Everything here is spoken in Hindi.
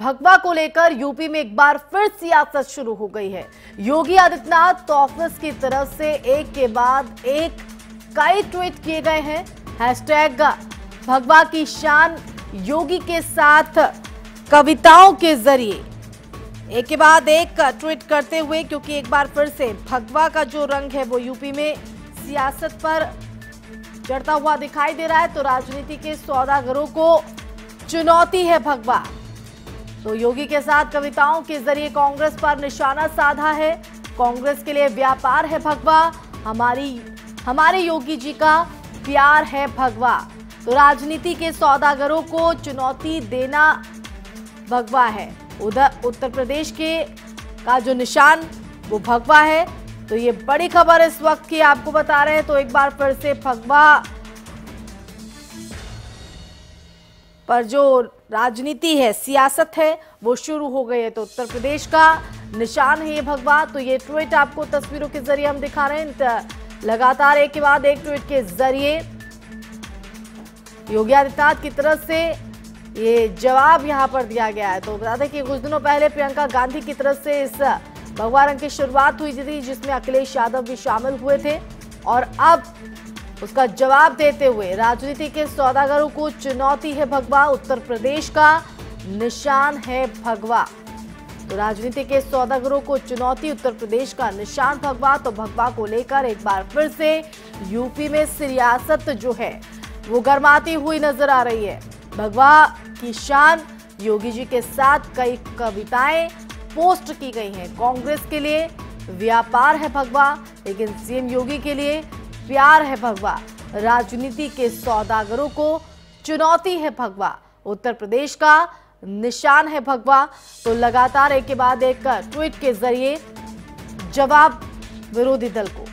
भगवा को लेकर यूपी में एक बार फिर सियासत शुरू हो गई है। योगी आदित्यनाथ ऑफ़िस की तरफ़ से एक के बाद एक कई ट्वीट किए गए हैं। हैशटैग, भगवा की शान योगी के साथ कविताओं के ज़रिए। एक के बाद एक ट्वीट करते हुए, क्योंकि एक बार फिर से भगवा का जो रंग है वो यूपी में सियासत पर चढ़ता हुआ दिखाई दे रहा है तो राजनीति के सौदागरों को चुनौती है भगवा। तो योगी के साथ कविताओं के ज़रिए कांग्रेस पर निशाना साधा है। कांग्रेस के लिए व्यापार है भगवा। हमारी, हमारे योगी जी का प्यार है भगवा। तो राजनीति के सौदागरों को चुनौती देना भगवा है। उधर उत्तर प्रदेश के, का जो निशान, वो भगवा है। तो ये बड़ी खबर इस वक्त की आपको बता रहे हैं। तो एक बार फिर से भगवा पर जो राजनीति है, सियासत है, वो शुरू हो गई है तो उत्तर प्रदेश का निशान है ये भगवा। तो ये ट्वीट आपको तस्वीरों के ज़रिए हम दिखा रहे हैं। लगातार एक के बाद एक ट्वीट के ज़रिए। योगी आदित्यनाथ की तरफ़ से ये जवाब यहाँ पर दिया गया है। तो बता दें कि कुछ दिनों पहले प्रियंका गांधी की तरफ़ से इस भगवा रंग की शुरुआत हुई थी, जिसमें अखिलेश यादव भी शामिल हुए थे। और अब उसका जवाब देते हुए राजनीति के सौदागरों को चुनौती है भगवा, उत्तर प्रदेश का निशान है भगवा। तो राजनीति के सौदागरों को चुनौती, उत्तर प्रदेश का निशान भगवा तो भगवा को लेकर एक बार फिर से यूपी में सियासत जो है, वो गर्माती हुई नज़र आ रही है। भगवा की शान, योगी जी के साथ कई कविताएँ पोस्ट की गई हैं। कांग्रेस के लिए व्यापार है भगवा, लेकिन सीएम योगी के लिए प्यार है भगवा। राजनीति के सौदागरों को चुनौती है भगवा। उत्तर प्रदेश का निशान है भगवा। तो लगातार एक के बाद एक ट्वीट के ज़रिए जवाब विरोधी दल को।